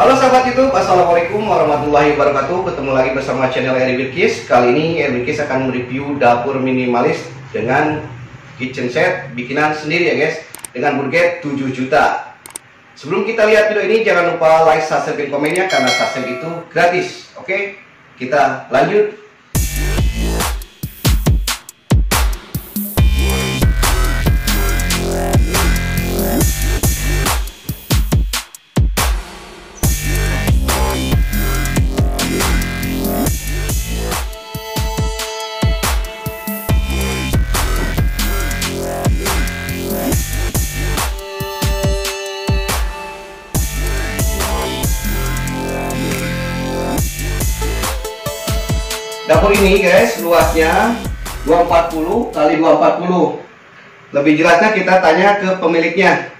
Halo sahabat YouTube, Assalamualaikum warahmatullahi wabarakatuh. Ketemu lagi bersama channel Eri Bilkis. Kali ini Eri Bilkis akan mereview dapur minimalis Dengan kitchen set bikinan sendiri ya guys Dengan budget 7 juta. Sebelum kita lihat video ini jangan lupa like, subscribe, dan komennya Karena subscribe itu gratis. Oke, kita lanjut Dapur ini guys luasnya 240 kali 240. Lebih jelasnya kita tanya ke pemiliknya.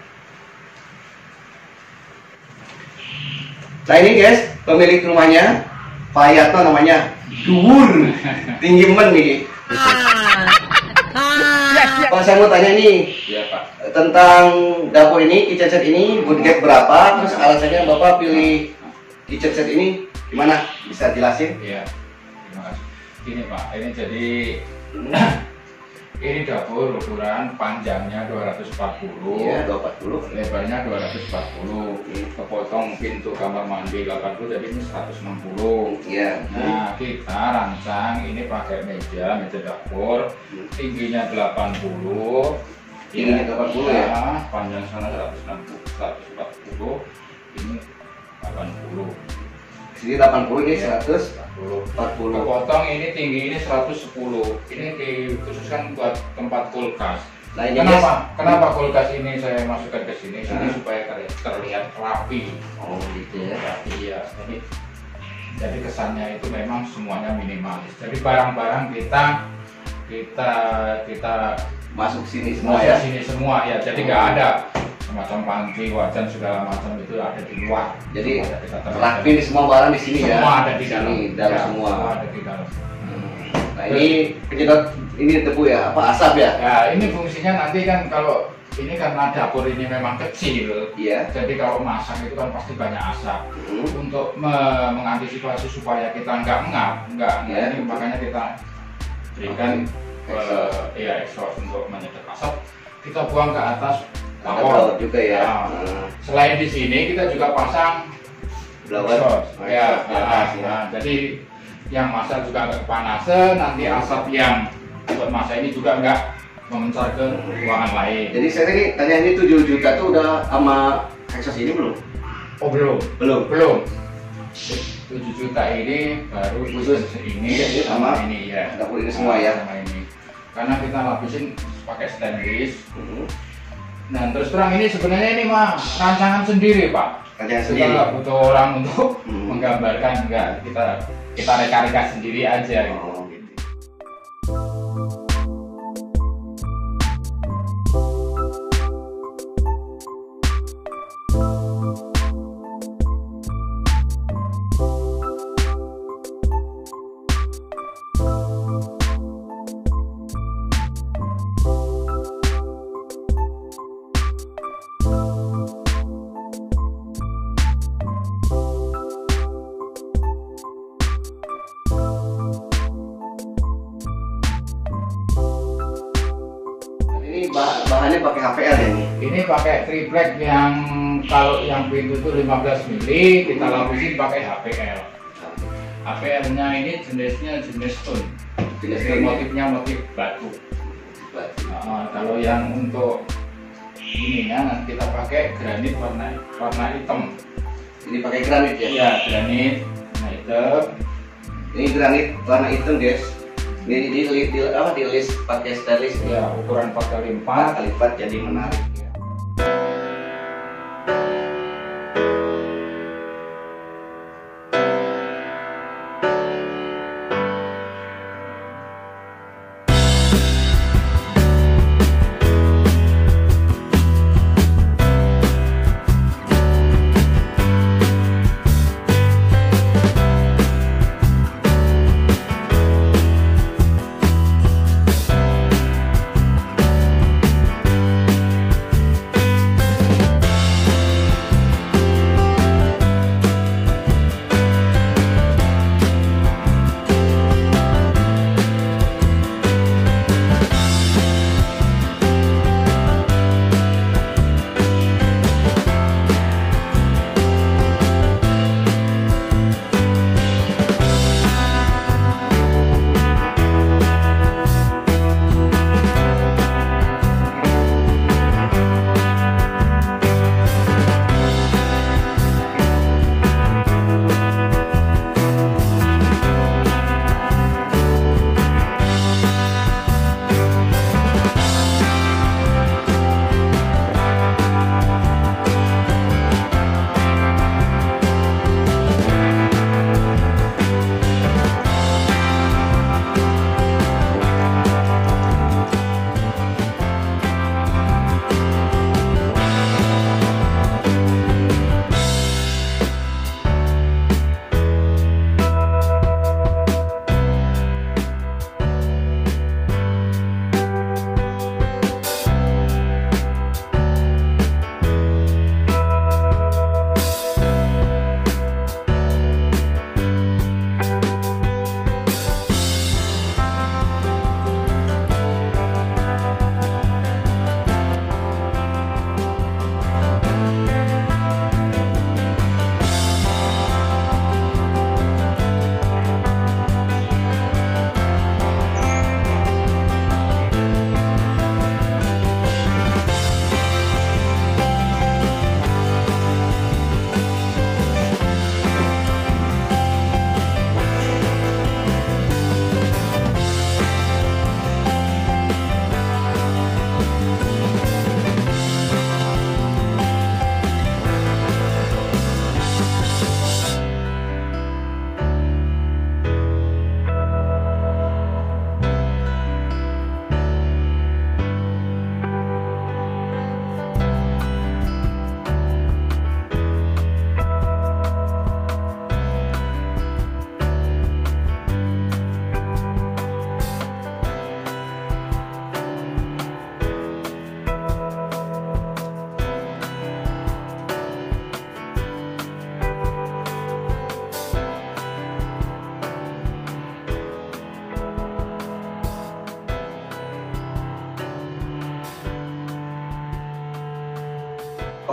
Nah ini guys pemilik rumahnya Pak Yato namanya Duwur tinggi men nih. Pak saya mau tanya nih Iya Pak. tentang dapur ini kitchen set ini budget berapa terus alasannya bapak pilih kitchen set ini gimana bisa jelasin Iya. Ini Pak, ini jadi ini dapur ukuran panjangnya 240, Iya, 240. lebarnya 240, kepotong pintu kamar mandi 80, jadi ini 160. Iya. Nah, kita rancang ini pakai meja, meja dapur, tingginya 80, Tingginya 80 ya? panjang sana 160, 140, ini 80. Sini 80 ini 100 40. 40. Kepotong ini tinggi ini 110. Ini dikhususkan buat tempat kulkas. Nah, ini Kenapa? Kenapa kulkas ini saya masukkan ke sini? Ini supaya terlihat, terlihat rapi. Oh gitu ya. Rapi ya. Jadi jadi kesannya itu memang semuanya minimalis. Jadi barang-barang kita kita kita Masuk sini semua masuk ya. sini semua ya. Jadi nggak Oh. ada semacam panci, wajan segala macam itu ada di luar. Jadi rapi ini semua barang di sini ya. semua ada di dalam. Sini, dalam Ya, semua. ada di dalam. Nah ini penyedot ini tebu ya apa asap ya? Ya, ini fungsinya nanti kan kalau ini karena dapur ini memang kecil, Iya. jadi kalau masak itu kan pasti banyak asap. Hmm. Untuk me- mengantisipasi supaya kita nggak ngap, nggak, Ya. ini makanya kita berikan Oke. eh, ya exhaust untuk menyedot asap. Kita buang ke atas blower juga ya. Nah, Nah, Selain di sini kita juga pasang blower. exhaust. Nah, Ya, atas ya. nah, jadi yang masak juga nggak kepanasan, nanti asap yang buat masak ini juga nggak memencar ke ruangan lain. Jadi saya ini tanya ini 7 juta tuh udah sama exhaust ini belum? Oh belum, Belum. belum. 7 juta ini baru Khusus ini ini sama ini ya. dapur ini semua ya? Sama ini. Karena kita lapisin pakai stainless. Hmm. Dan terus terang ini sebenarnya ini mah rancangan sendiri pak. Kerjaan Kita nggak butuh orang untuk Hmm. menggambarkan enggak. Kita kita reka-reka sendiri aja. Gitu. Oh, gitu. Pakai triplek yang kalau yang pintu itu 15 mili kita lapisin pakai HPL. HPL-nya ini jenisnya jenis stone. Jenis ya? motifnya motif batu. Nah, kalau yang untuk ininya nanti kita pakai granit warna warna hitam. Ini pakai granit ya? Iya, granit warna hitam. Ini granit warna hitam guys. Ini di, di, di apa di list pakai stainless ya. Ya, ukuran 4 kali 4 Empat kali lipat jadi menarik.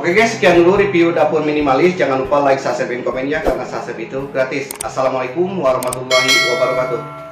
Oke guys, sekian dulu review dapur minimalis. Jangan lupa like, subscribe, dan komen ya karena subscribe itu gratis. Assalamualaikum warahmatullahi wabarakatuh.